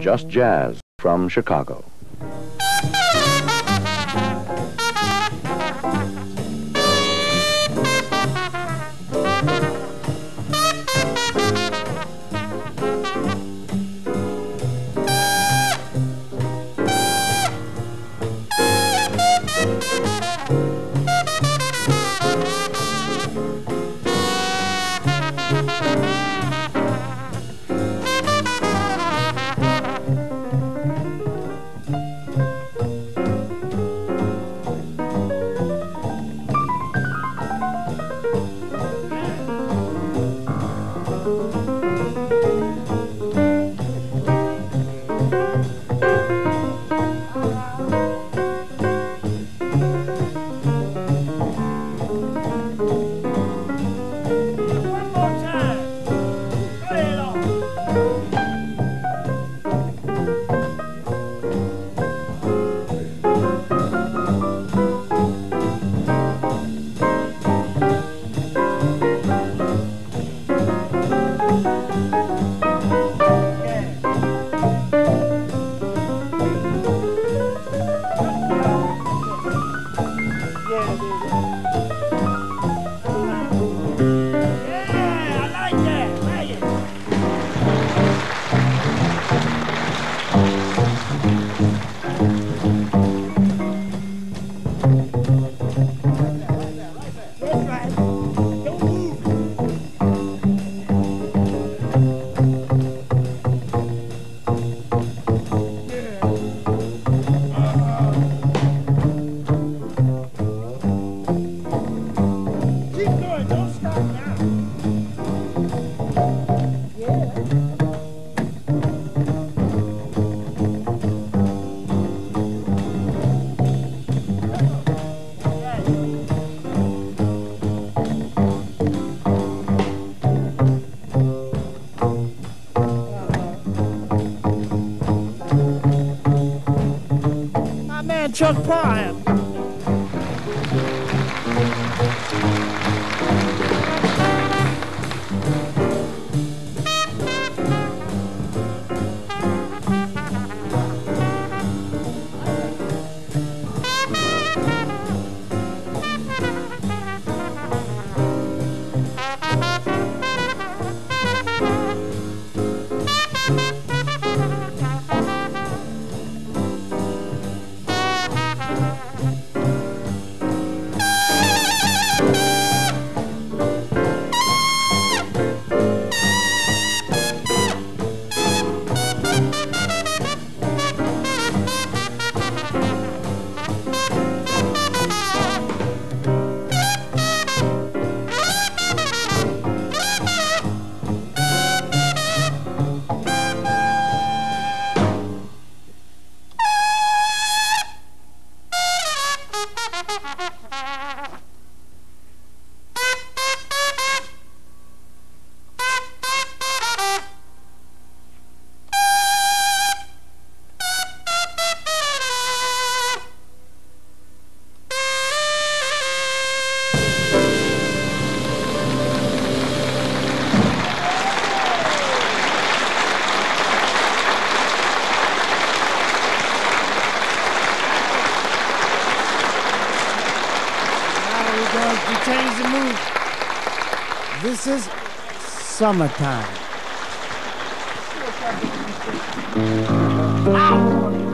Just Jazz from Chicago. Truck Parham. Now we're change the mood. This is summertime. Power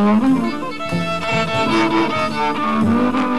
Thank you.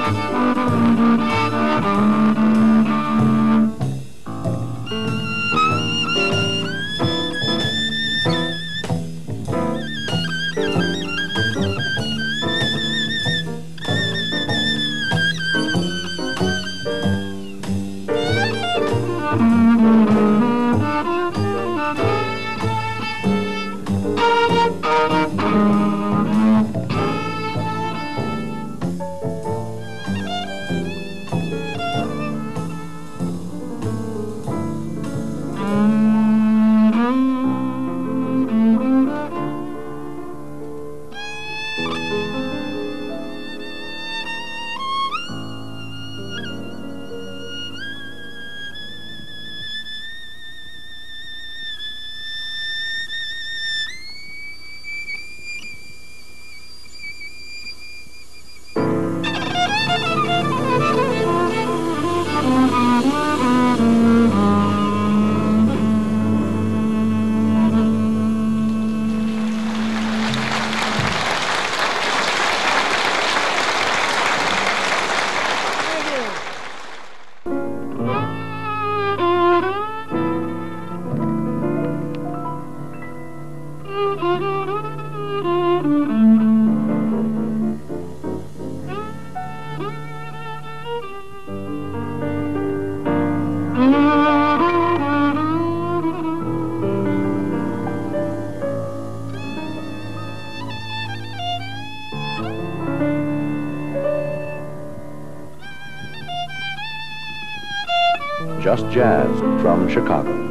Just Jazz from Chicago.